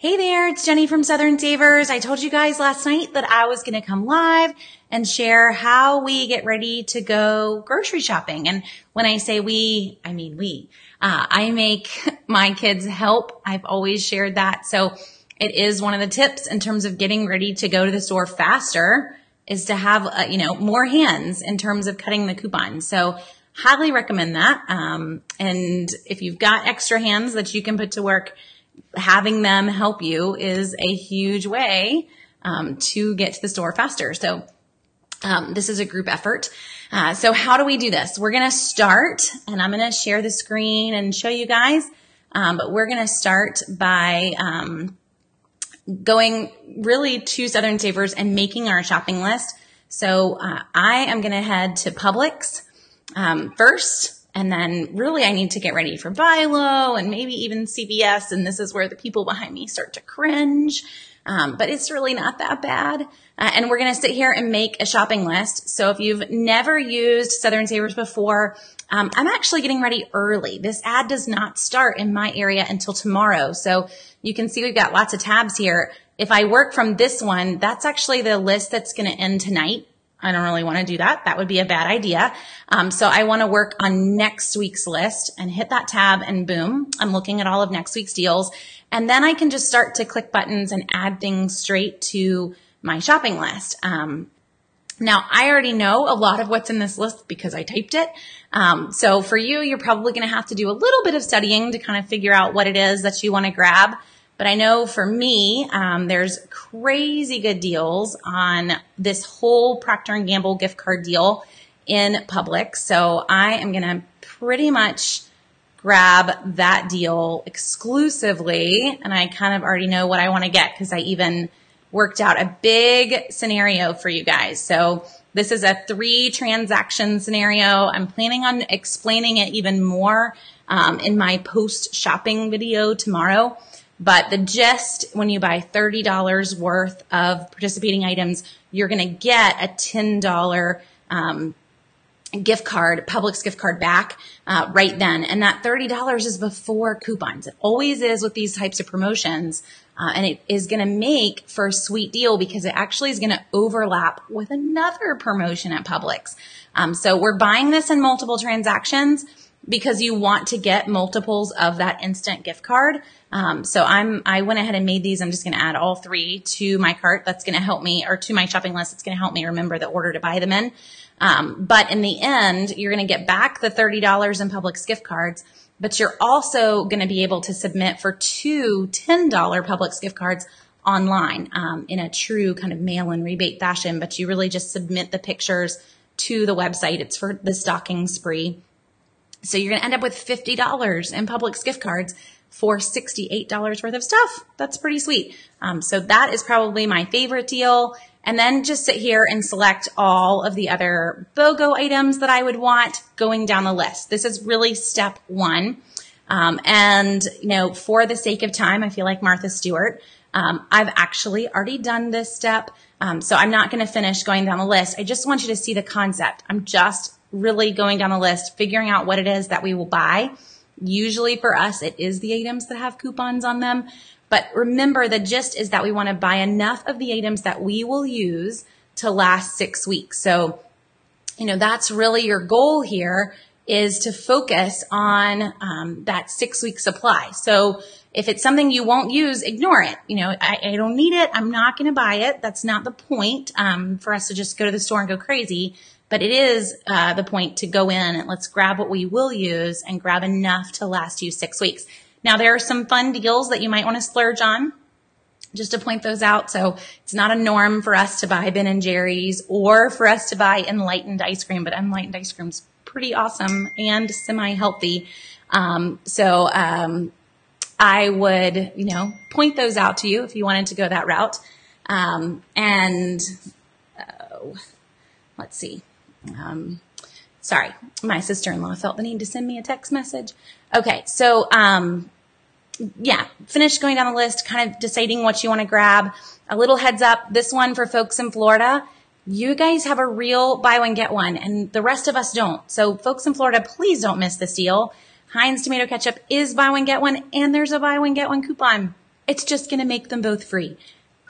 Hey there, it's Jenny from Southern Savers. I told you guys last night that I was going to come live and share how we get ready to go grocery shopping. And when I say we, I mean we. Uh, I make my kids help. I've always shared that. So it is one of the tips in terms of getting ready to go to the store faster is to have, uh, you know, more hands in terms of cutting the coupons. So highly recommend that. Um, and if you've got extra hands that you can put to work, having them help you is a huge way um, to get to the store faster. So um, this is a group effort. Uh, so how do we do this? We're going to start, and I'm going to share the screen and show you guys. Um, but we're going to start by um, going really to Southern Savers and making our shopping list. So uh, I am going to head to Publix um, first and then really I need to get ready for Bi-Lo and maybe even CVS. And this is where the people behind me start to cringe. Um, but it's really not that bad. Uh, and we're going to sit here and make a shopping list. So if you've never used Southern Savers before, um, I'm actually getting ready early. This ad does not start in my area until tomorrow. So you can see we've got lots of tabs here. If I work from this one, that's actually the list that's going to end tonight. I don't really want to do that. That would be a bad idea. Um, so I want to work on next week's list and hit that tab and boom, I'm looking at all of next week's deals. And then I can just start to click buttons and add things straight to my shopping list. Um, now I already know a lot of what's in this list because I typed it. Um, so for you, you're probably going to have to do a little bit of studying to kind of figure out what it is that you want to grab. But I know for me, um, there's crazy good deals on this whole Procter and Gamble gift card deal in Publix. So I am going to pretty much grab that deal exclusively. And I kind of already know what I want to get because I even worked out a big scenario for you guys. So this is a three transaction scenario. I'm planning on explaining it even more um, in my post shopping video tomorrow. But the gist, when you buy $30 worth of participating items, you're going to get a $10 um, gift card, Publix gift card back uh, right then. And that $30 is before coupons. It always is with these types of promotions. Uh, and it is going to make for a sweet deal because it actually is going to overlap with another promotion at Publix. Um, so we're buying this in multiple transactions because you want to get multiples of that instant gift card. Um, so I'm, I went ahead and made these. I'm just going to add all three to my cart. That's going to help me, or to my shopping list. It's going to help me remember the order to buy them in. Um, but in the end, you're going to get back the $30 in Publix gift cards, but you're also going to be able to submit for two $10 Publix gift cards online um, in a true kind of mail-in rebate fashion. But you really just submit the pictures to the website. It's for the stocking spree. So you're going to end up with $50 in Publix gift cards for $68 worth of stuff. That's pretty sweet. Um, so that is probably my favorite deal. And then just sit here and select all of the other BOGO items that I would want going down the list. This is really step one. Um, and, you know, for the sake of time, I feel like Martha Stewart. Um, I've actually already done this step. Um, so I'm not going to finish going down the list. I just want you to see the concept. I'm just really going down the list, figuring out what it is that we will buy Usually for us, it is the items that have coupons on them. But remember, the gist is that we want to buy enough of the items that we will use to last six weeks. So, you know, that's really your goal here is to focus on um, that six week supply. So if it's something you won't use, ignore it. You know, I, I don't need it. I'm not going to buy it. That's not the point um, for us to just go to the store and go crazy. But it is uh, the point to go in and let's grab what we will use and grab enough to last you six weeks. Now there are some fun deals that you might want to splurge on. Just to point those out. So it's not a norm for us to buy Ben and Jerry's or for us to buy enlightened ice cream, but enlightened ice cream's pretty awesome and semi-healthy. Um, so, um, I would, you know, point those out to you if you wanted to go that route. Um, and, uh, let's see. Um, sorry, my sister-in-law felt the need to send me a text message. Okay, so um, yeah, finish going down the list, kind of deciding what you want to grab. A little heads up, this one for folks in Florida, you guys have a real buy one get one, and the rest of us don't. So folks in Florida, please don't miss this deal. Heinz tomato ketchup is buy one get one, and there's a buy one get one coupon. It's just going to make them both free.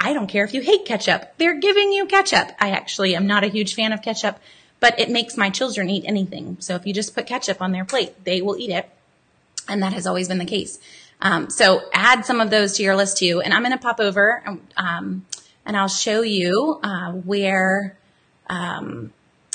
I don't care if you hate ketchup. They're giving you ketchup. I actually am not a huge fan of ketchup, but it makes my children eat anything. So if you just put ketchup on their plate, they will eat it. And that has always been the case. Um, so add some of those to your list too. And I'm going to pop over um, and I'll show you uh, where um,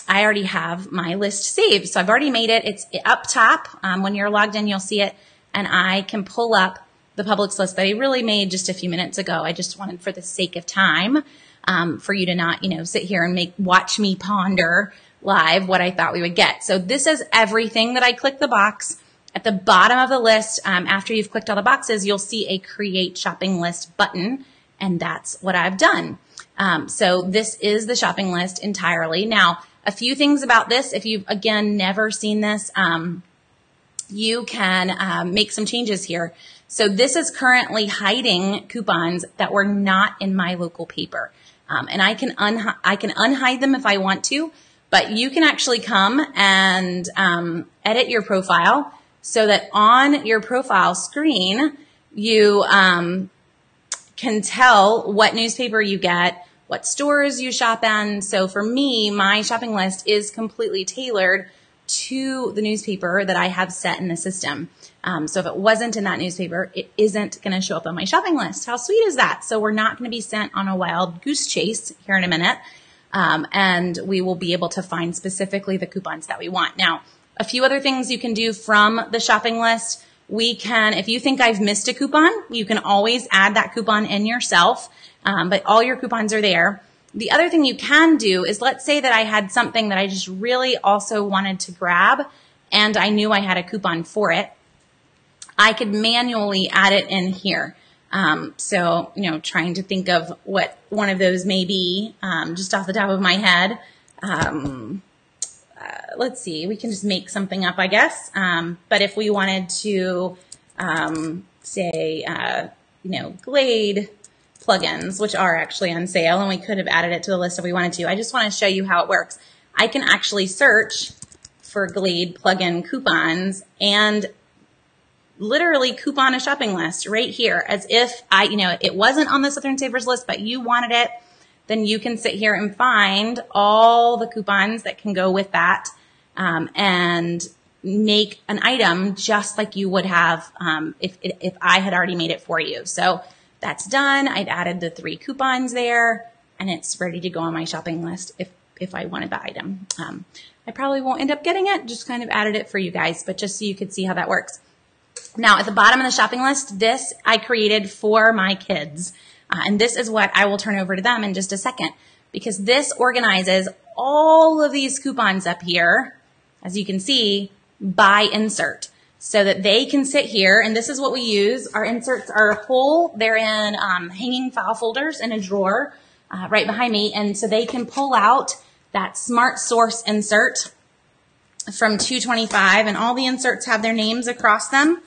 I already have my list saved. So I've already made it. It's up top. Um, when you're logged in, you'll see it. And I can pull up the Publix list that I really made just a few minutes ago. I just wanted, for the sake of time, um, for you to not, you know, sit here and make watch me ponder live what I thought we would get. So this is everything that I click the box. At the bottom of the list, um, after you've clicked all the boxes, you'll see a create shopping list button, and that's what I've done. Um, so this is the shopping list entirely. Now, a few things about this. If you've again never seen this, um, you can um, make some changes here. So this is currently hiding coupons that were not in my local paper. Um, and I can un- I can unhide them if I want to, but you can actually come and um, edit your profile so that on your profile screen you um, can tell what newspaper you get, what stores you shop in. So for me, my shopping list is completely tailored to the newspaper that I have set in the system. Um, so if it wasn't in that newspaper, it isn't going to show up on my shopping list. How sweet is that? So we're not going to be sent on a wild goose chase here in a minute. Um, and we will be able to find specifically the coupons that we want. Now, a few other things you can do from the shopping list. We can, if you think I've missed a coupon, you can always add that coupon in yourself. Um, but all your coupons are there. The other thing you can do is let's say that I had something that I just really also wanted to grab and I knew I had a coupon for it. I could manually add it in here. Um, so, you know, trying to think of what one of those may be um, just off the top of my head. Um, uh, let's see, we can just make something up, I guess. Um, but if we wanted to um, say, uh, you know, Glade plugins, which are actually on sale, and we could have added it to the list if we wanted to. I just want to show you how it works. I can actually search for Glade plugin coupons and literally coupon a shopping list right here as if I, you know, it wasn't on the Southern Savers list, but you wanted it, then you can sit here and find all the coupons that can go with that um, and make an item just like you would have um, if, if I had already made it for you. So that's done. I've added the three coupons there and it's ready to go on my shopping list if, if I wanted the item. Um, I probably won't end up getting it, just kind of added it for you guys, but just so you could see how that works. Now, at the bottom of the shopping list, this I created for my kids. Uh, and this is what I will turn over to them in just a second because this organizes all of these coupons up here, as you can see, by insert so that they can sit here. And this is what we use. Our inserts are whole. They're in um, hanging file folders in a drawer uh, right behind me. And so they can pull out that SmartSource insert from 225 and all the inserts have their names across them.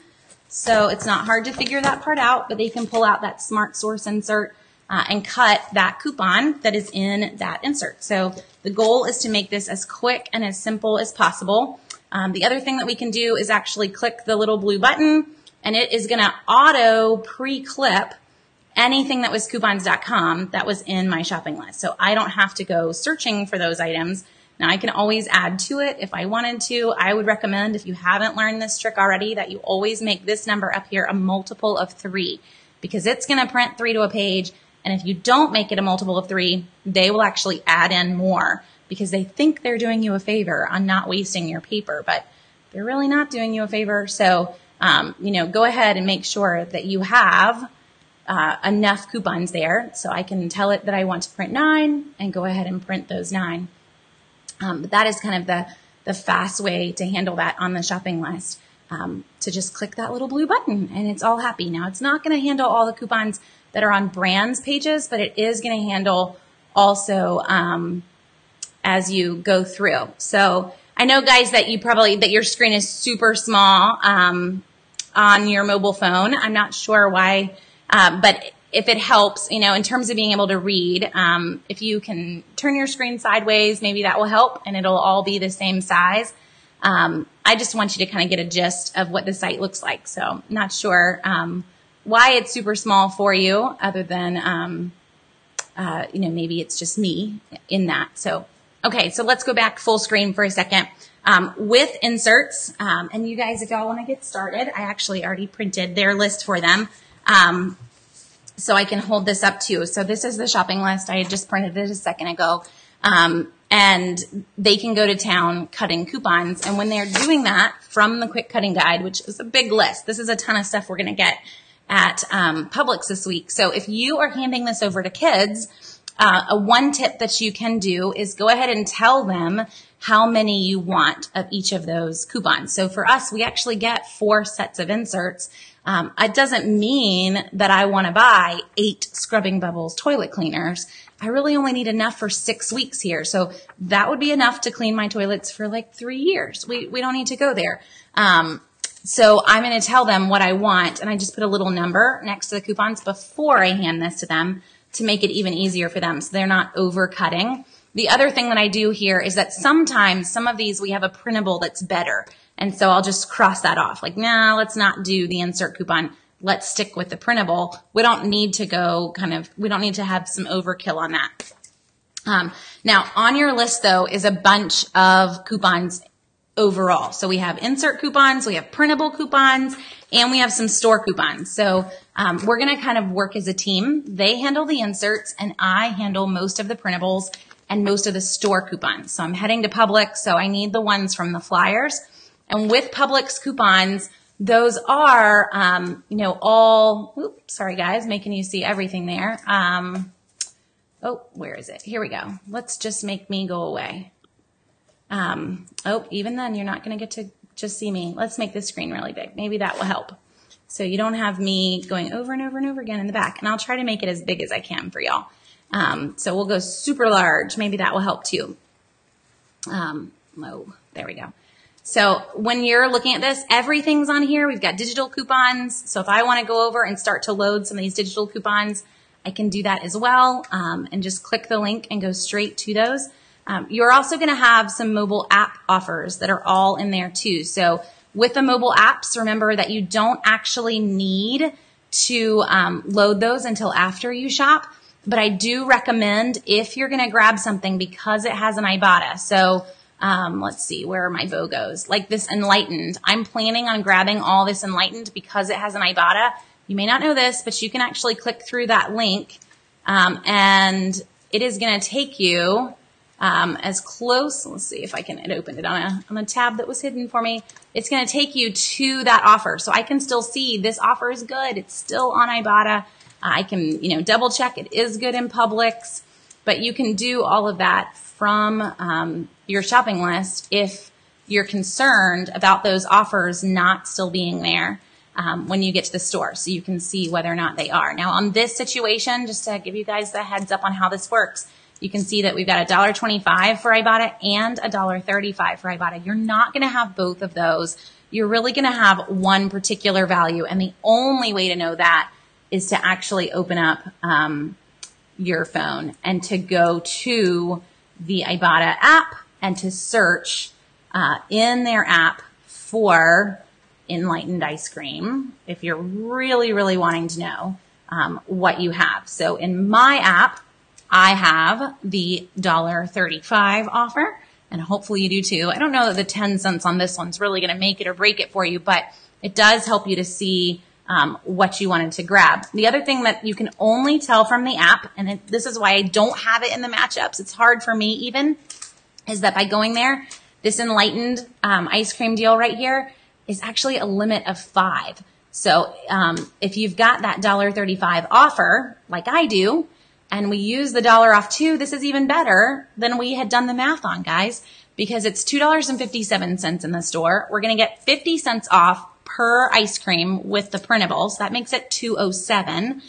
So it's not hard to figure that part out, but they can pull out that SmartSource insert uh, and cut that coupon that is in that insert. So the goal is to make this as quick and as simple as possible. Um, the other thing that we can do is actually click the little blue button and it is going to auto pre-clip anything that was coupons.com that was in my shopping list. So I don't have to go searching for those items. Now I can always add to it if I wanted to. I would recommend if you haven't learned this trick already that you always make this number up here a multiple of three because it's going to print three to a page. And if you don't make it a multiple of three, they will actually add in more because they think they're doing you a favor on not wasting your paper, but they're really not doing you a favor. So, um, you know, go ahead and make sure that you have uh, enough coupons there so I can tell it that I want to print nine and go ahead and print those nine. Um, but that is kind of the, the fast way to handle that on the shopping list. Um, to just click that little blue button and it's all happy. Now it's not going to handle all the coupons that are on brands pages, but it is going to handle also um, as you go through. So I know guys that you probably, that your screen is super small, um, on your mobile phone. I'm not sure why, uh, but if it helps, you know, in terms of being able to read, um, if you can turn your screen sideways, maybe that will help and it'll all be the same size. Um, I just want you to kind of get a gist of what the site looks like. So not sure, um, why it's super small for you, other than um, uh, you know maybe it's just me in that. So okay, so let's go back full screen for a second. Um, with inserts, um, and you guys, if y'all want to get started, I actually already printed their list for them. Um, so I can hold this up too. So this is the shopping list. I had just printed it a second ago. Um, and they can go to town cutting coupons. And when they're doing that from the quick cutting guide, which is a big list, this is a ton of stuff we're going to get at um, Publix this week. So if you are handing this over to kids, uh, a one tip that you can do is go ahead and tell them how many you want of each of those coupons. So for us, we actually get four sets of inserts. Um, it doesn't mean that I want to buy eight scrubbing bubbles toilet cleaners. I really only need enough for six weeks here. So that would be enough to clean my toilets for like three years. We, we don't need to go there. Um, so I'm going to tell them what I want and I just put a little number next to the coupons before I hand this to them to make it even easier for them so they're not overcutting. The other thing that I do here is that sometimes some of these we have a printable that's better. And so I'll just cross that off. Like, nah, let's not do the insert coupon. Let's stick with the printable. We don't need to go kind of, we don't need to have some overkill on that. Um, now on your list though is a bunch of coupons overall. So we have insert coupons, we have printable coupons, and we have some store coupons. So um, we're going to kind of work as a team. They handle the inserts, and I handle most of the printables and most of the store coupons. So I'm heading to Publix, so I need the ones from the flyers. And with Publix coupons, those are, um, you know, all, oops, sorry guys, making you see everything there. Um, oh, where is it? Here we go. Let's just make me go away. Um, oh, even then you're not going to get to just see me. Let's make this screen really big. Maybe that will help. So you don't have me going over and over and over again in the back. And I'll try to make it as big as I can for y'all. Um, so we'll go super large. Maybe that will help too. Um, oh, there we go. So when you're looking at this, everything's on here. We've got digital coupons. So if I want to go over and start to load some of these digital coupons, I can do that as well um, and just click the link and go straight to those. Um, you're also going to have some mobile app offers that are all in there too. So with the mobile apps, remember that you don't actually need to um, load those until after you shop. But I do recommend if you're going to grab something because it has an Ibotta. So um, let's see, where are my BOGOs? Like this Enlightened. I'm planning on grabbing all this Enlightened because it has an Ibotta. You may not know this, but you can actually click through that link um, and it is going to take you um, as close. Let's see if I can it opened it on a on a tab that was hidden for me. It's going to take you to that offer, so I can still see this offer is good. It's still on Ibotta. I can you know double check it is good in Publix, but you can do all of that from um, your shopping list if you're concerned about those offers not still being there. Um, when you get to the store so you can see whether or not they are. Now on this situation, just to give you guys the heads up on how this works, you can see that we've got a dollar twenty-five for Ibotta and a dollar thirty-five for Ibotta. You're not going to have both of those. You're really going to have one particular value, and the only way to know that is to actually open up um, your phone and to go to the Ibotta app and to search uh, in their app for enlightened ice cream if you're really, really wanting to know um, what you have. So in my app, I have the $1.35 offer and hopefully you do too. I don't know that the 10 cents on this one's really going to make it or break it for you, but it does help you to see um, what you wanted to grab. The other thing that you can only tell from the app, and it, this is why I don't have it in the matchups, it's hard for me even, is that by going there, this enlightened um, ice cream deal right here is actually a limit of five. So um, if you've got that $1.35 offer, like I do, and we use the dollar off too, this is even better than we had done the math on, guys, because it's $2.57 in the store. We're going to get 50 cents off per ice cream with the printables. That makes it 207.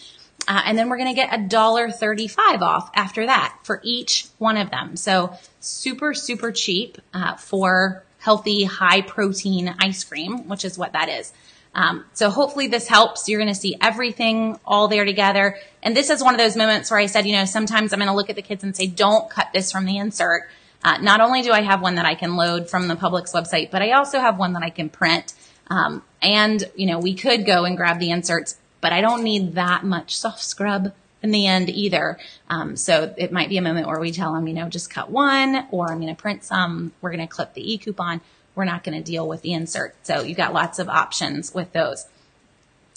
Uh, and then we're going to get a dollar 35 off after that for each one of them. So super, super cheap uh, for healthy, high protein ice cream, which is what that is. Um, so hopefully this helps. You're going to see everything all there together. And this is one of those moments where I said, you know, sometimes I'm going to look at the kids and say, don't cut this from the insert. Uh, not only do I have one that I can load from the Publix website, but I also have one that I can print. Um, and, you know, we could go and grab the inserts but I don't need that much soft scrub in the end either. Um, so it might be a moment where we tell them, you know, just cut one, or I'm going to print some. We're going to clip the e coupon. We're not going to deal with the insert. So you've got lots of options with those.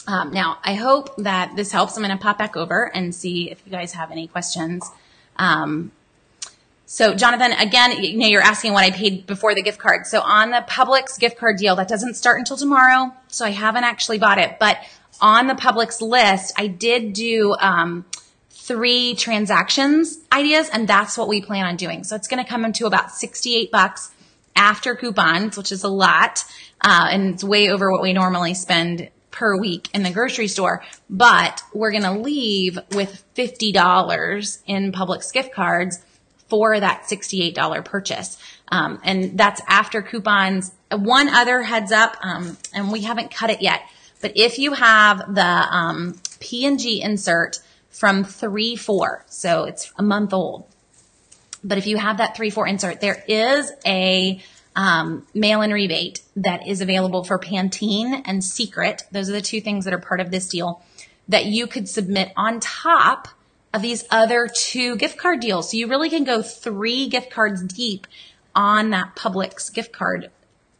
Um, now, I hope that this helps. I'm going to pop back over and see if you guys have any questions. Um, so, Jonathan, again, you know, you're asking what I paid before the gift card. So, on the Publix gift card deal, that doesn't start until tomorrow. So, I haven't actually bought it. But on the Publix list, I did do um, three transactions ideas, and that's what we plan on doing. So, it's going to come into about 68 bucks after coupons, which is a lot, uh, and it's way over what we normally spend per week in the grocery store, but we're going to leave with $50 in Publix gift cards for that $68 purchase. Um, and that's after coupons. One other heads up, um, and we haven't cut it yet, but if you have the um, P&G insert from 3-4, so it's a month old, but if you have that 3-4 insert, there is a um, mail-in rebate that is available for Pantene and Secret. Those are the two things that are part of this deal that you could submit on top of these other two gift card deals. So you really can go three gift cards deep on that Publix gift card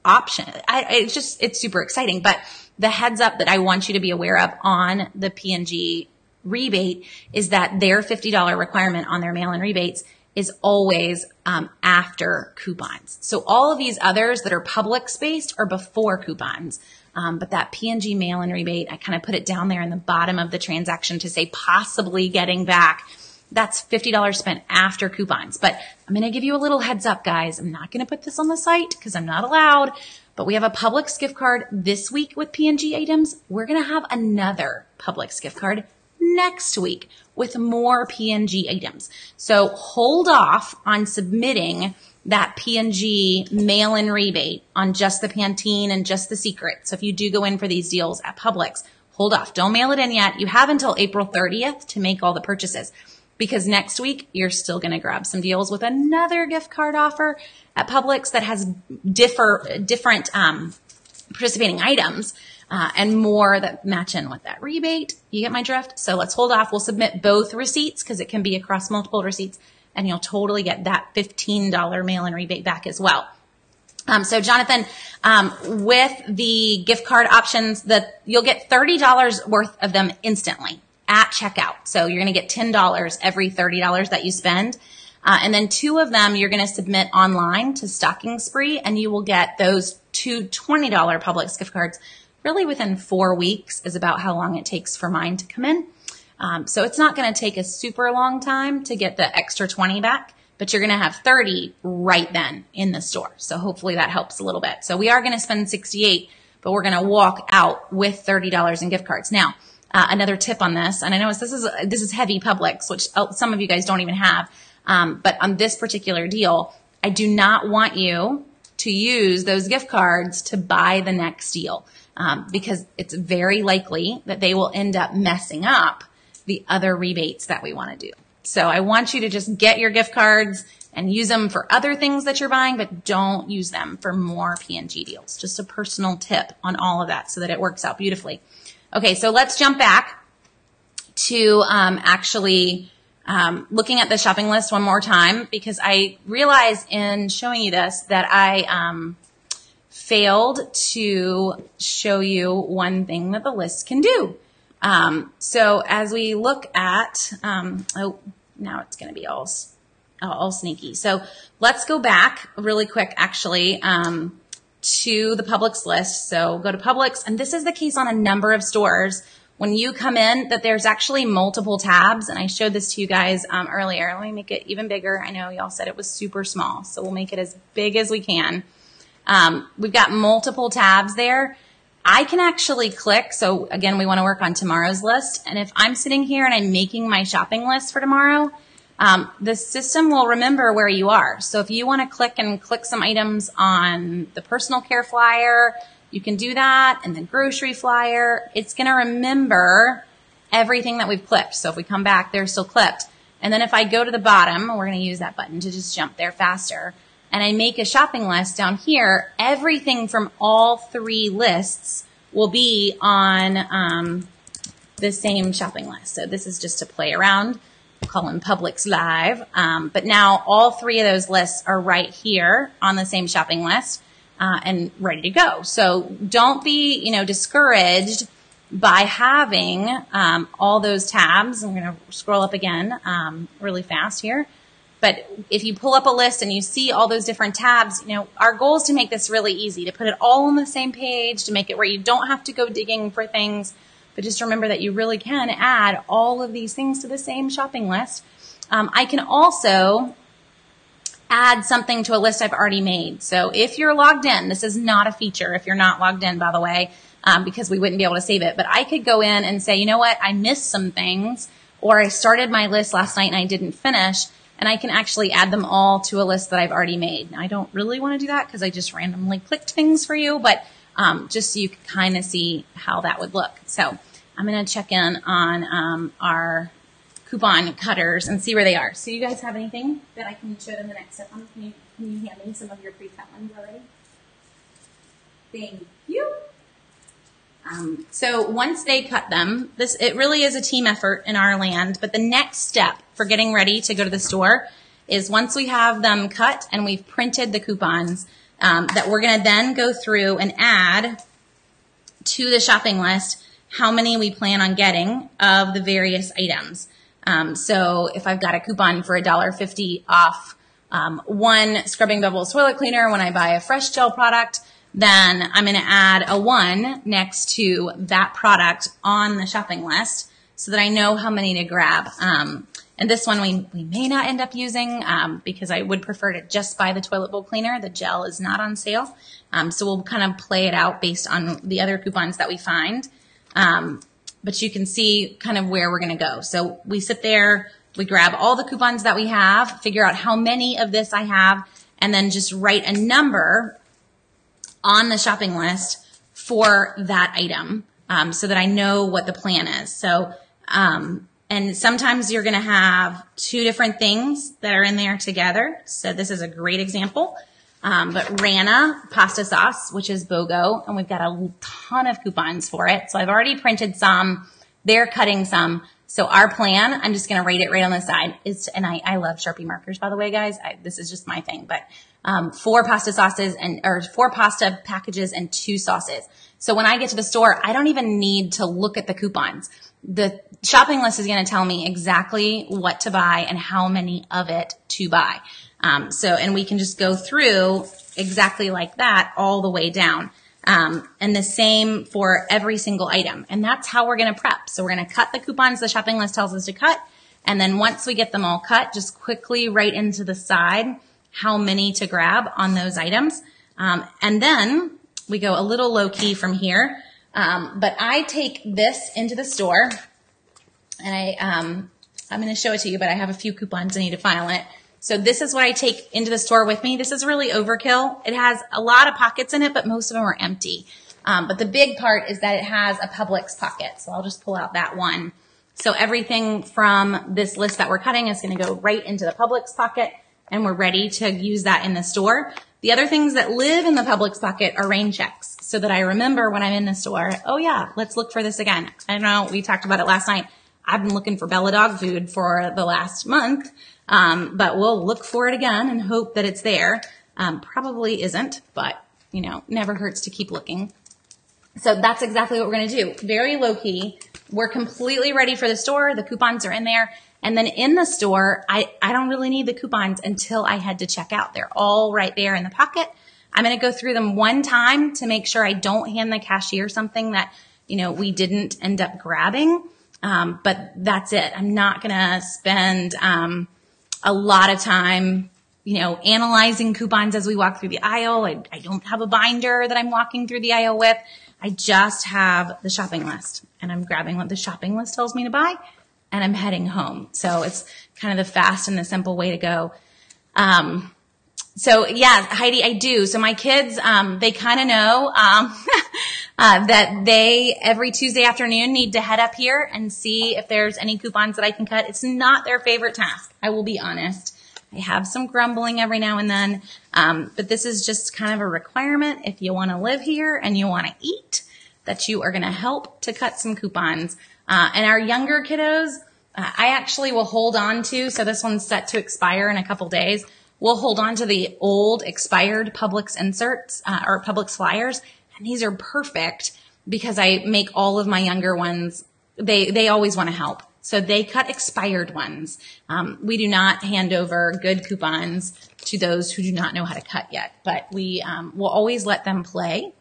option. I, it's just, it's super exciting. But the heads up that I want you to be aware of on the P&G rebate is that their $50 requirement on their mail-in rebates is always um, after coupons. So all of these others that are Publix based are before coupons. Um, but that P&G mail-in rebate, I kind of put it down there in the bottom of the transaction to say possibly getting back. That's $50 spent after coupons. But I'm going to give you a little heads up, guys. I'm not going to put this on the site because I'm not allowed. But we have a Publix gift card this week with P&G items. We're going to have another Publix gift card next week with more P&G items. So hold off on submitting that P&G mail-in rebate on just the Pantene and just the Secret. So if you do go in for these deals at Publix, hold off. Don't mail it in yet. You have until April 30th to make all the purchases because next week you're still going to grab some deals with another gift card offer at Publix that has differ, different um, participating items uh, and more that match in with that rebate. You get my drift? So let's hold off. We'll submit both receipts because it can be across multiple receipts and you'll totally get that $15 mail-in rebate back as well. Um, so Jonathan, um, with the gift card options, that you'll get $30 worth of them instantly at checkout. So you're going to get $10 every $30 that you spend. Uh, and then two of them you're going to submit online to Stocking Spree and you will get those two $20 Publix gift cards really within four weeks is about how long it takes for mine to come in. Um, so it's not going to take a super long time to get the extra 20 back, but you're going to have 30 right then in the store. So hopefully that helps a little bit. So we are going to spend 68, but we're going to walk out with $30 in gift cards. Now, uh, another tip on this, and I know this is this is heavy Publix, which uh, some of you guys don't even have. Um, but on this particular deal, I do not want you to use those gift cards to buy the next deal um, because it's very likely that they will end up messing up the other rebates that we want to do. So I want you to just get your gift cards and use them for other things that you're buying, but don't use them for more P&G deals. Just a personal tip on all of that so that it works out beautifully. Okay, so let's jump back to um, actually um, looking at the shopping list one more time because I realized in showing you this that I um, failed to show you one thing that the list can do. Um, so as we look at, um, oh, now it's going to be all, all sneaky. So let's go back really quick, actually, um, to the Publix list. So go to Publix, and this is the case on a number of stores. When you come in, that there's actually multiple tabs, and I showed this to you guys um, earlier. Let me make it even bigger. I know y'all said it was super small, so we'll make it as big as we can. Um, we've got multiple tabs there. I can actually click. So again, we want to work on tomorrow's list. And if I'm sitting here and I'm making my shopping list for tomorrow, um, the system will remember where you are. So if you want to click and click some items on the personal care flyer, you can do that. And the grocery flyer, it's going to remember everything that we've clipped. So if we come back, they're still clipped. And then if I go to the bottom, we're going to use that button to just jump there faster and I make a shopping list down here, everything from all three lists will be on, um, the same shopping list. So this is just to play around. Call them Publix Live. Um, but now all three of those lists are right here on the same shopping list uh, and ready to go. So don't be, you know, discouraged by having um, all those tabs. I'm going to scroll up again um, really fast here. But if you pull up a list and you see all those different tabs, you know, our goal is to make this really easy, to put it all on the same page, to make it where you don't have to go digging for things. But just remember that you really can add all of these things to the same shopping list. Um, I can also add something to a list I've already made. So if you're logged in, this is not a feature if you're not logged in, by the way, um, because we wouldn't be able to save it. But I could go in and say, you know what, I missed some things, or I started my list last night and I didn't finish and I can actually add them all to a list that I've already made. Now, I don't really want to do that because I just randomly clicked things for you, but um, just so you can kind of see how that would look. So I'm going to check in on um, our coupon cutters and see where they are. So you guys have anything that I can show them the next step on? Can you, can you hand me some of your pre-cut ones already? Thank you. Um, so once they cut them, this it really is a team effort in our land. But the next step for getting ready to go to the store is once we have them cut and we've printed the coupons, um, that we're going to then go through and add to the shopping list how many we plan on getting of the various items. Um, so if I've got a coupon for $1.50 off um, one scrubbing bubble toilet cleaner when I buy a fresh gel product, then I'm going to add a one next to that product on the shopping list so that I know how many to grab. Um, and this one we, we may not end up using um, because I would prefer to just buy the toilet bowl cleaner. The gel is not on sale. Um, so we'll kind of play it out based on the other coupons that we find. Um, but you can see kind of where we're going to go. So we sit there, we grab all the coupons that we have, figure out how many of this I have, and then just write a number on the shopping list for that item um, so that I know what the plan is. So, um, and sometimes you're going to have two different things that are in there together. So this is a great example. Um, but Rana pasta sauce, which is BOGO, and we've got a ton of coupons for it. So I've already printed some. They're cutting some. So our plan, I'm just going to rate it right on the side is, and I, I love Sharpie markers, by the way, guys. I, this is just my thing, but um, four pasta sauces and or four pasta packages and two sauces. So when I get to the store, I don't even need to look at the coupons. The shopping list is going to tell me exactly what to buy and how many of it to buy. Um, so and we can just go through exactly like that all the way down. Um, and the same for every single item. And that's how we're going to prep. So we're going to cut the coupons the shopping list tells us to cut. And then once we get them all cut, just quickly write into the side how many to grab on those items. Um, and then we go a little low key from here. Um, but I take this into the store and I, um, I'm going to show it to you, but I have a few coupons I need to file it. So this is what I take into the store with me. This is really overkill. It has a lot of pockets in it, but most of them are empty. Um, but the big part is that it has a Publix pocket. So I'll just pull out that one. So everything from this list that we're cutting is going to go right into the Publix pocket and we're ready to use that in the store. The other things that live in the Publix pocket are rain checks so that I remember when I'm in the store, oh yeah, let's look for this again. I know we talked about it last night. I've been looking for Bella dog food for the last month, um, but we'll look for it again and hope that it's there. Um, probably isn't, but you know, never hurts to keep looking. So that's exactly what we're going to do. Very low key. We're completely ready for the store. The coupons are in there. And then in the store, I, I don't really need the coupons until I head to check out. They're all right there in the pocket. I'm going to go through them one time to make sure I don't hand the cashier something that, you know, we didn't end up grabbing. Um, but that's it. I'm not going to spend, um, a lot of time, you know, analyzing coupons as we walk through the aisle. I, I don't have a binder that I'm walking through the aisle with. I just have the shopping list and I'm grabbing what the shopping list tells me to buy and I'm heading home. So it's kind of the fast and the simple way to go. Um, so yeah, Heidi, I do. So my kids, um, they kind of know, um, uh, that they every Tuesday afternoon need to head up here and see if there's any coupons that I can cut. It's not their favorite task. I will be honest. I have some grumbling every now and then. Um, but this is just kind of a requirement if you want to live here and you want to eat that you are going to help to cut some coupons Uh, and our younger kiddos, uh, I actually will hold on to, so this one's set to expire in a couple days. We'll hold on to the old expired Publix inserts uh, or Publix flyers, and these are perfect because I make all of my younger ones. They they always want to help, so they cut expired ones. Um, we do not hand over good coupons to those who do not know how to cut yet, but we um, will always let them play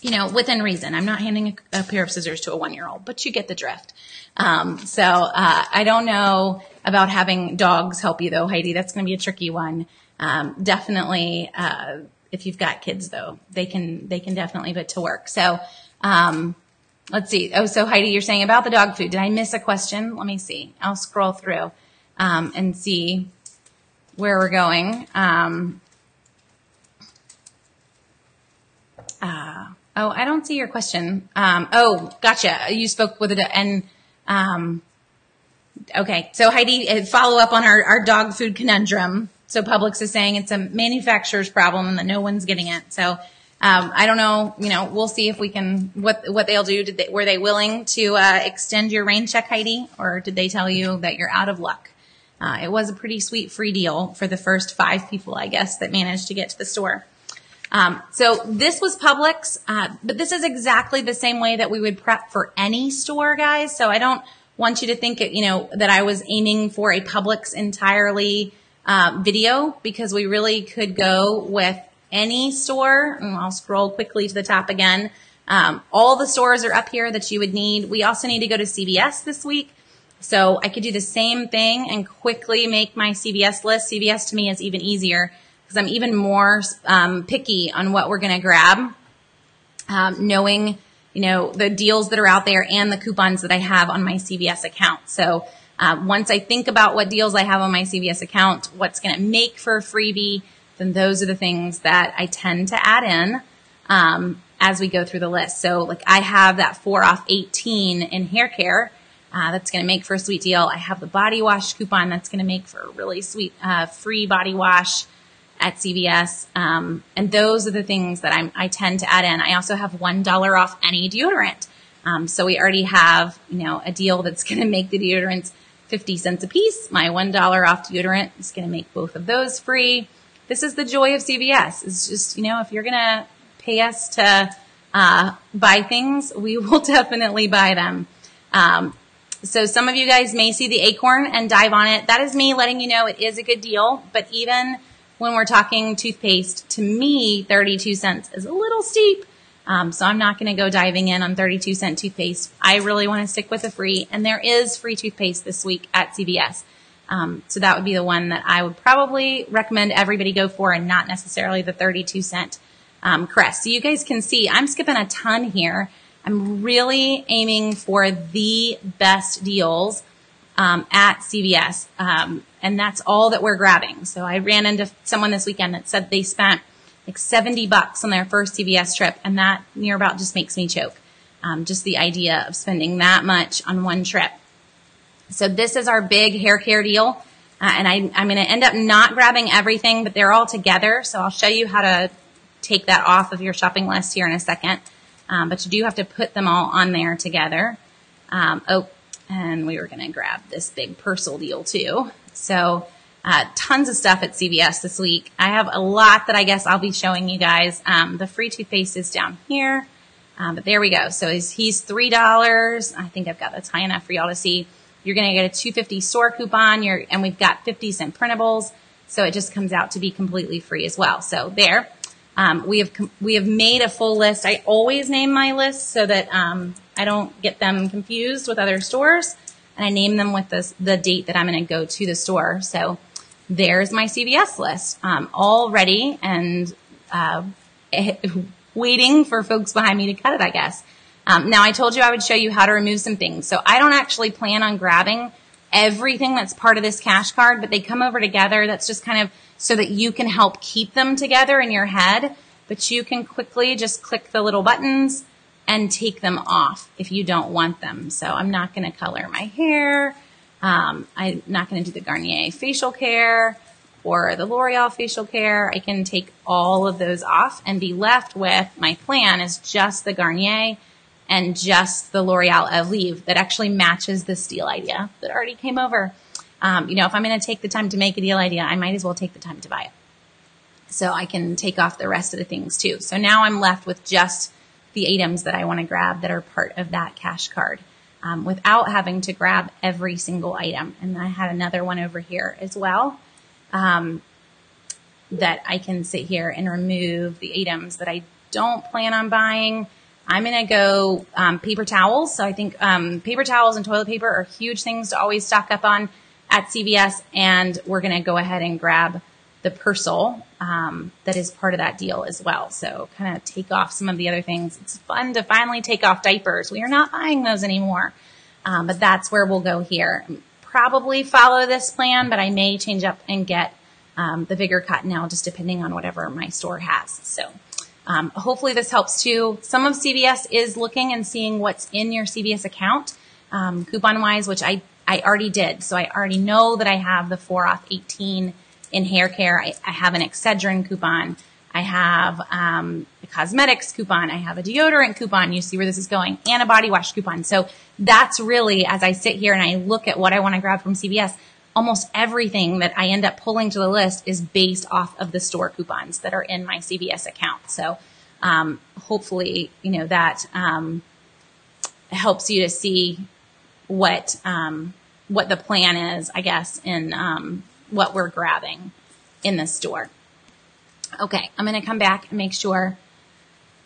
you know, within reason. I'm not handing a, a pair of scissors to a one year old, but you get the drift. Um, so uh, I don't know about having dogs help you though, Heidi. That's going to be a tricky one. Um, definitely, uh, if you've got kids though, they can they can definitely put to work. So um, let's see. Oh, so Heidi, you're saying about the dog food. Did I miss a question? Let me see. I'll scroll through um, and see where we're going. Um, uh, Oh, I don't see your question. Um, oh, gotcha. You spoke with it and, um, okay. So Heidi, uh, follow up on our, our dog food conundrum. So Publix is saying it's a manufacturer's problem and that no one's getting it. So, um, I don't know, you know, we'll see if we can, what, what they'll do. Did they, were they willing to, uh, extend your rain check, Heidi? Or did they tell you that you're out of luck? Uh, it was a pretty sweet free deal for the first five people, I guess, that managed to get to the store. Um, so this was Publix, uh, but this is exactly the same way that we would prep for any store, guys. So I don't want you to think you know, that I was aiming for a Publix entirely uh, video because we really could go with any store. And I'll scroll quickly to the top again. Um, all the stores are up here that you would need. We also need to go to CVS this week. So I could do the same thing and quickly make my CVS list. CVS to me is even easier because I'm even more um, picky on what we're going to grab, um, knowing you know the deals that are out there and the coupons that I have on my CVS account. So uh, once I think about what deals I have on my CVS account, what's going to make for a freebie, then those are the things that I tend to add in um, as we go through the list. So like I have that four off 18 in hair care. Uh, that's going to make for a sweet deal. I have the body wash coupon that's going to make for a really sweet uh, free body wash at CVS. Um, and those are the things that I'm, I tend to add in. I also have $1 off any deodorant. Um, so we already have, you know, a deal that's going to make the deodorants 50 cents a piece. My $1 off deodorant is going to make both of those free. This is the joy of CVS. It's just, you know, if you're going to pay us to, uh, buy things, we will definitely buy them. Um, so some of you guys may see the acorn and dive on it. That is me letting you know it is a good deal, but even when we're talking toothpaste, to me, 32 cents is a little steep. Um, so I'm not going to go diving in on 32 cent toothpaste. I really want to stick with the free, and there is free toothpaste this week at CVS. Um, so that would be the one that I would probably recommend everybody go for, and not necessarily the 32 cent um, crest. So you guys can see I'm skipping a ton here. I'm really aiming for the best deals um, at CVS. Um, and that's all that we're grabbing. So I ran into someone this weekend that said they spent like 70 bucks on their first CVS trip, and that near about just makes me choke. Um, just the idea of spending that much on one trip. So this is our big hair care deal. Uh, and I, I'm going to end up not grabbing everything, but they're all together. So I'll show you how to take that off of your shopping list here in a second. Um, but you do have to put them all on there together. Um, oh, and we were going to grab this big Persil deal too. So uh, tons of stuff at CVS this week. I have a lot that I guess I'll be showing you guys. Um, the free toothpaste is down here, um, but there we go. So he's, he's three dollars. I think I've got that's high enough for y'all to see. You're going to get a 250 store coupon. You're, and we've got 50 cent printables. So it just comes out to be completely free as well. So there, um, we have we have made a full list. I always name my list so that um, I don't get them confused with other stores, and I name them with the date that I'm going to go to the store. So there's my CVS list, um, all ready and uh, waiting for folks behind me to cut it. I guess. Um, now I told you I would show you how to remove some things, so I don't actually plan on grabbing everything that's part of this cash card, but they come over together. That's just kind of so that you can help keep them together in your head, but you can quickly just click the little buttons and take them off if you don't want them. So I'm not going to color my hair. Um, I'm not going to do the Garnier facial care or the L'Oreal facial care. I can take all of those off and be left with my plan is just the Garnier and just the L'Oreal Elvive that actually matches the steel idea that already came over. Um, you know, if I'm going to take the time to make a deal idea, I might as well take the time to buy it. So I can take off the rest of the things too. So now I'm left with just the items that I want to grab that are part of that cash card um, without having to grab every single item. And I had another one over here as well um, that I can sit here and remove the items that I don't plan on buying. I'm going to go um, paper towels. So I think um, paper towels and toilet paper are huge things to always stock up on at CVS. And we're going to go ahead and grab the Persil um, that is part of that deal as well. So kind of take off some of the other things. It's fun to finally take off diapers. We are not buying those anymore. Um, but that's where we'll go here. Probably follow this plan, but I may change up and get um, the bigger cut now, just depending on whatever my store has. So um, hopefully this helps too. Some of CVS is looking and seeing what's in your CVS account, um, coupon wise, which I, I already did. So I already know that I have the 4 off 18 in hair care. I, I have an Excedrin coupon. I have um, a cosmetics coupon. I have a deodorant coupon. You see where this is going, and a body wash coupon. So that's really, as I sit here and I look at what I want to grab from CVS, almost everything that I end up pulling to the list is based off of the store coupons that are in my CVS account. So um, hopefully, you know that um, helps you to see what um, what the plan is, I guess, in um, what we're grabbing in the store. Okay, I'm going to come back and make sure.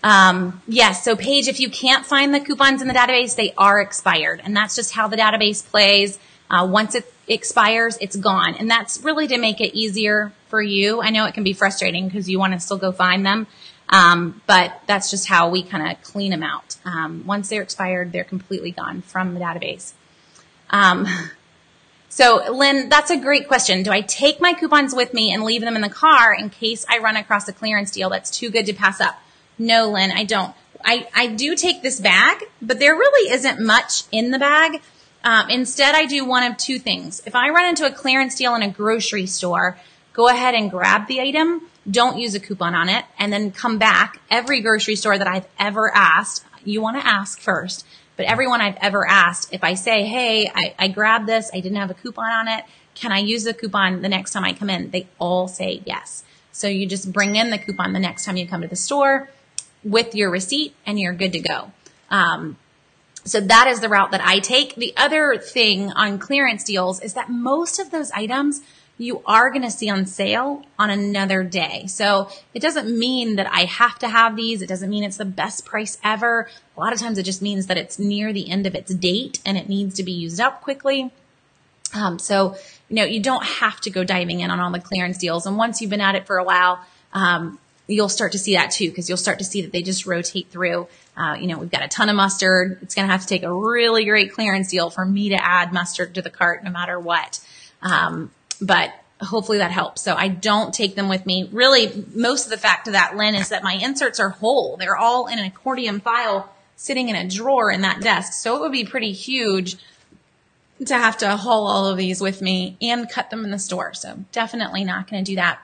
Um, yes, so Paige, if you can't find the coupons in the database, they are expired, and that's just how the database plays. Uh, once it expires, it's gone. And that's really to make it easier for you. I know it can be frustrating because you want to still go find them. Um, but that's just how we kind of clean them out. Um, once they're expired, they're completely gone from the database. Um, so Lynn, that's a great question. Do I take my coupons with me and leave them in the car in case I run across a clearance deal that's too good to pass up? No, Lynn, I don't. I, I do take this bag, but there really isn't much in the bag. Um, instead, I do one of two things. If I run into a clearance deal in a grocery store, go ahead and grab the item. Don't use a coupon on it and then come back. Every grocery store that I've ever asked, you want to ask first, but everyone I've ever asked, if I say, Hey, I, I grabbed this. I didn't have a coupon on it. Can I use the coupon the next time I come in? They all say yes. So you just bring in the coupon the next time you come to the store with your receipt and you're good to go. Um, so that is the route that I take. The other thing on clearance deals is that most of those items you are going to see on sale on another day. So it doesn't mean that I have to have these. It doesn't mean it's the best price ever. A lot of times it just means that it's near the end of its date and it needs to be used up quickly. Um, so, you know, you don't have to go diving in on all the clearance deals. And once you've been at it for a while, um, you'll start to see that too, because you'll start to see that they just rotate through. Uh, you know, we've got a ton of mustard. It's going to have to take a really great clearance deal for me to add mustard to the cart no matter what. Um, but hopefully that helps. So I don't take them with me. Really, most of the fact of that, Lynn, is that my inserts are whole. They're all in an accordion file sitting in a drawer in that desk. So it would be pretty huge to have to haul all of these with me and cut them in the store. So definitely not going to do that.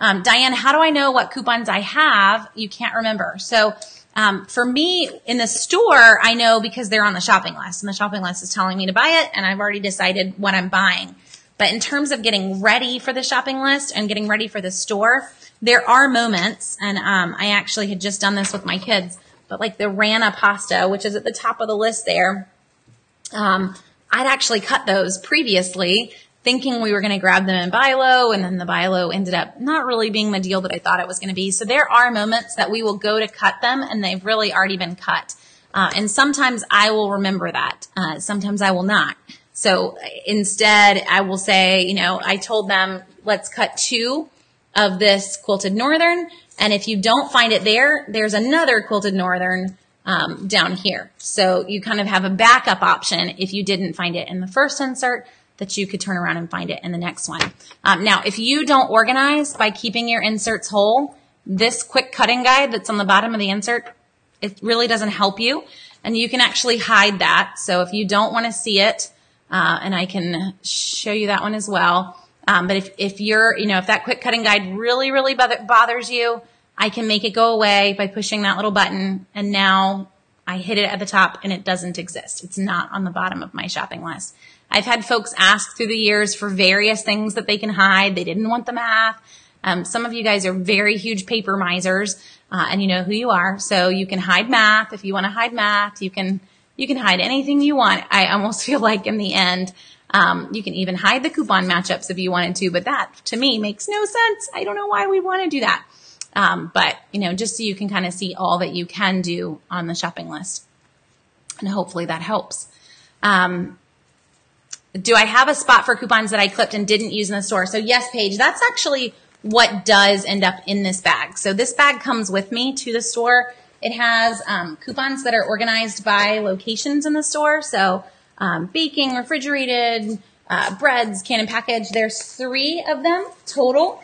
Um, Diane, how do I know what coupons I have? You can't remember. So um, for me in the store, I know because they're on the shopping list and the shopping list is telling me to buy it and I've already decided what I'm buying. But in terms of getting ready for the shopping list and getting ready for the store, there are moments, and um, I actually had just done this with my kids, but like the Rana pasta, which is at the top of the list there, um, I'd actually cut those previously thinking we were going to grab them in BI-LO and then the BI-LO ended up not really being the deal that I thought it was going to be. So there are moments that we will go to cut them and they've really already been cut. Uh, and sometimes I will remember that. Uh, sometimes I will not. So instead I will say, you know, I told them, let's cut two of this quilted northern. And if you don't find it there, there's another quilted northern um, down here. So you kind of have a backup option if you didn't find it in the first insert that you could turn around and find it in the next one. Um, now, if you don't organize by keeping your inserts whole, this quick cutting guide that's on the bottom of the insert, it really doesn't help you. And you can actually hide that. So if you don't want to see it, uh, and I can show you that one as well. Um, but if, if you're, you know, if that quick cutting guide really, really bother, bothers you, I can make it go away by pushing that little button. And now I hit it at the top and it doesn't exist. It's not on the bottom of my shopping list. I've had folks ask through the years for various things that they can hide. They didn't want the math. Um, some of you guys are very huge paper misers, uh, and you know who you are. So you can hide math. If you want to hide math, you can, you can hide anything you want. I almost feel like in the end, um, you can even hide the coupon matchups if you wanted to, but that to me makes no sense. I don't know why we want to do that. Um, but you know, just so you can kind of see all that you can do on the shopping list, and hopefully that helps. Um, do I have a spot for coupons that I clipped and didn't use in the store? So yes, Paige, that's actually what does end up in this bag. So this bag comes with me to the store. It has um, coupons that are organized by locations in the store. So um, baking, refrigerated, uh, breads, can and package. There's three of them total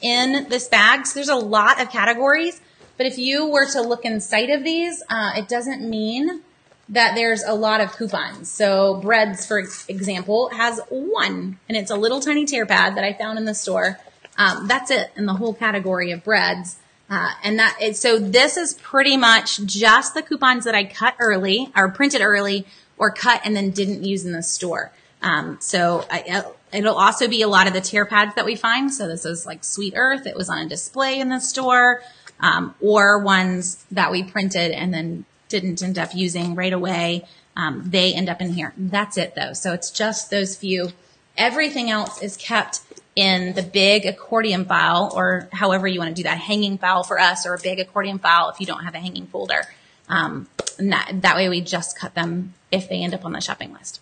in this bag. So there's a lot of categories. But if you were to look inside of these, uh, it doesn't mean that there's a lot of coupons. So breads, for example, has one, and it's a little tiny tear pad that I found in the store. Um, that's it in the whole category of breads. Uh, and that is, so this is pretty much just the coupons that I cut early or printed early or cut and then didn't use in the store. Um, so I, it'll also be a lot of the tear pads that we find. So this is like Sweet Earth. It was on a display in the store, um, or ones that we printed and then didn't end up using right away. Um, they end up in here. That's it though. So it's just those few. Everything else is kept in the big accordion file or however you want to do that hanging file for us or a big accordion file if you don't have a hanging folder. Um, that, that way we just cut them if they end up on the shopping list.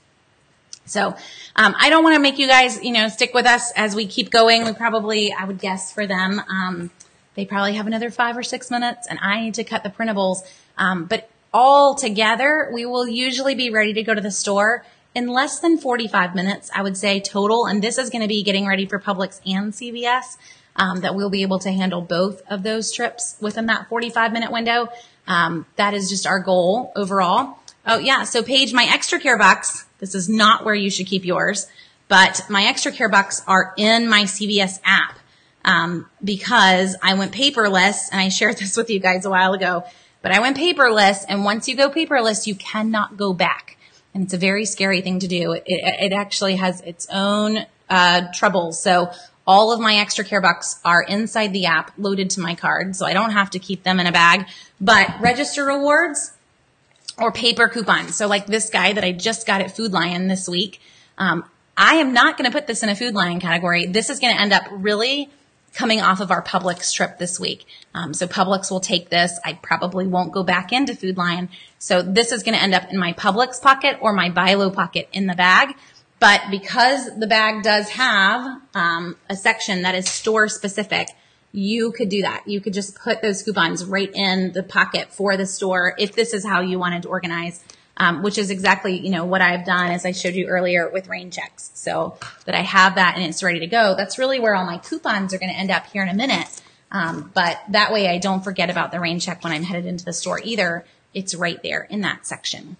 So um, I don't want to make you guys, you know, stick with us as we keep going. We probably, I would guess for them, um, they probably have another five or six minutes, and I need to cut the printables. Um, but all together, we will usually be ready to go to the store in less than 45 minutes, I would say total. And this is going to be getting ready for Publix and CVS. Um, that we'll be able to handle both of those trips within that 45 minute window. Um, that is just our goal overall. Oh yeah. So Paige, my extra care bucks this is not where you should keep yours, but my extra care bucks are in my CVS app. Um, because I went paperless and I shared this with you guys a while ago, but I went paperless and once you go paperless, you cannot go back. And it's a very scary thing to do. It, it actually has its own, uh, troubles. So all of my extra care bucks are inside the app loaded to my card. So I don't have to keep them in a bag, but register rewards or paper coupons. So like this guy that I just got at Food Lion this week. Um, I am not going to put this in a Food Lion category. This is going to end up really coming off of our Publix trip this week. Um, so Publix will take this. I probably won't go back into Food Lion. So this is going to end up in my Publix pocket or my BI-LO pocket in the bag. But because the bag does have um, a section that is store specific, you could do that. You could just put those coupons right in the pocket for the store if this is how you wanted to organize. Um, which is exactly, you know, what I've done as I showed you earlier with rain checks. So that I have that and it's ready to go. That's really where all my coupons are going to end up here in a minute. Um, but that way I don't forget about the rain check when I'm headed into the store either. It's right there in that section.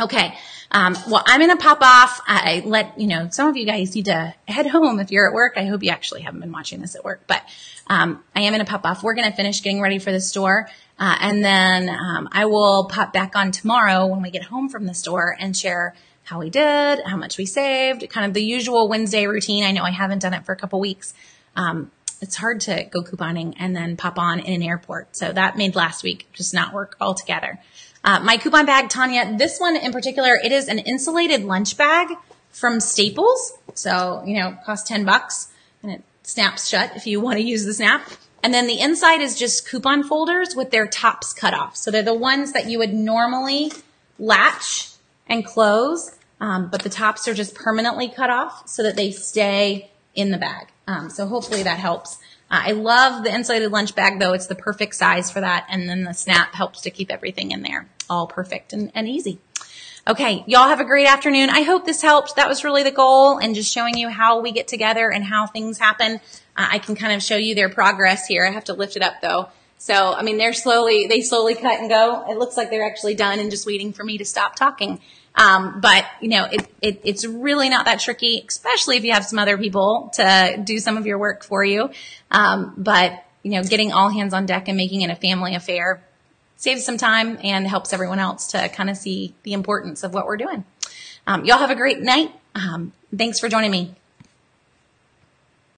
Okay. Um, well, I'm going to pop off. I let, you know, some of you guys need to head home if you're at work. I hope you actually haven't been watching this at work, but, um, I am going to pop off. We're going to finish getting ready for the store. Uh, and then, um, I will pop back on tomorrow when we get home from the store and share how we did, how much we saved, kind of the usual Wednesday routine. I know I haven't done it for a couple weeks. Um, it's hard to go couponing and then pop on in an airport. So that made last week just not work altogether. Uh, my coupon bag, Tanya, this one in particular, it is an insulated lunch bag from Staples. So, you know, cost 10 bucks and it snaps shut if you want to use the snap. And then the inside is just coupon folders with their tops cut off. So they're the ones that you would normally latch and close, um, but the tops are just permanently cut off so that they stay in the bag. Um, so hopefully that helps. Uh, I love the insulated lunch bag though. It's the perfect size for that. And then the snap helps to keep everything in there all perfect and, and easy. Okay. Y'all have a great afternoon. I hope this helped. That was really the goal and just showing you how we get together and how things happen. I can kind of show you their progress here. I have to lift it up though. So, I mean, they're slowly, they slowly cut and go. It looks like they're actually done and just waiting for me to stop talking. Um, but you know, it, it, it's really not that tricky, especially if you have some other people to do some of your work for you. Um, but you know, getting all hands on deck and making it a family affair, saves some time and helps everyone else to kind of see the importance of what we're doing. Um, y'all have a great night. Um, thanks for joining me.